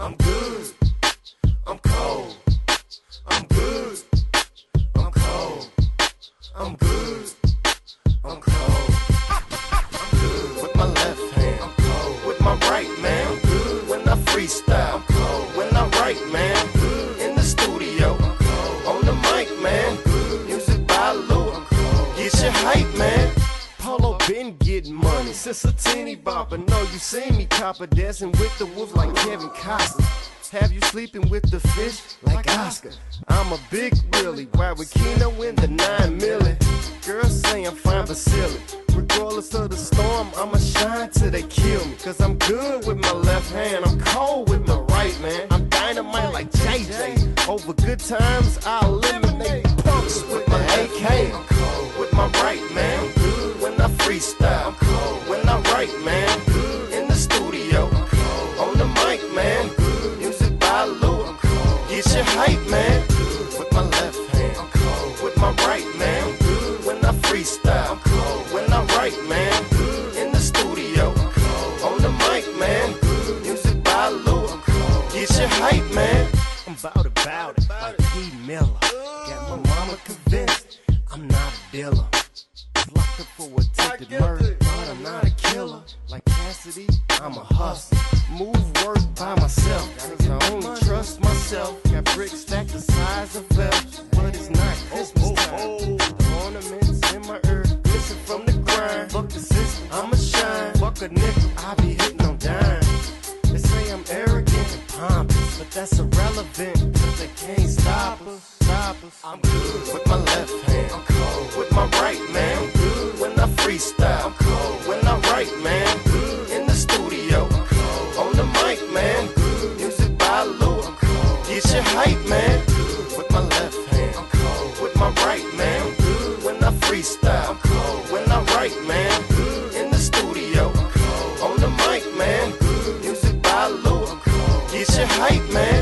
I'm good. I'm cold. I'm good. I'm cold. I'm good. I'm cold. I'm good with my left hand. I'm cold with my right, man. I'm good when I freestyle. I'm cold when I write, man. I'm good in the studio. I'm cold on the mic, man. I'm good music by Lou. I'm cold. Get your hype, man. Since a teeny bopper. No, you seen me copper dancing with the wolf like Kevin Costner. Have you sleeping with the fish like Oscar? I'm a big Willie, while with Keno in the nine milli. Girls say I'm fine but silly. Regardless of the storm, I'ma shine till they kill me. Cause I'm good with my left hand, I'm cold with my right, man. I'm dynamite like JJ. Over good times, I eliminate Get your hype, man. With my left hand. I'm cold with my right, man. When I freestyle. I'm cold when I write, man. In the studio. I'm cold on the mic, man. Music by Lou. I'm cold. Get your hype, man. I'm about about it, like P. Miller. Got my mama convinced I'm not a dealer. Locked up for attempted murder, but I'm not a killer. Like Cassidy, I'm a hustler. Move by myself, cause I only trust myself. Got bricks stacked the size of belts, but it's not Christmas oh, time. Oh. The ornaments in my ear, glisten from the grind. Fuck the system, I'ma shine. Fuck a nickel, I be hitting on dimes. They say I'm arrogant and pompous, but that's irrelevant, cause they can't stop us. Stop us. I'm good with my left hand. Your hype, man. Good with my left hand. I'm cold with my right, man. I'm good when I freestyle. I'm cold when I write, man. I'm good in the studio. I'm cold on the mic, man. I'm good music by Lou. I'm cold. Get your hype, man.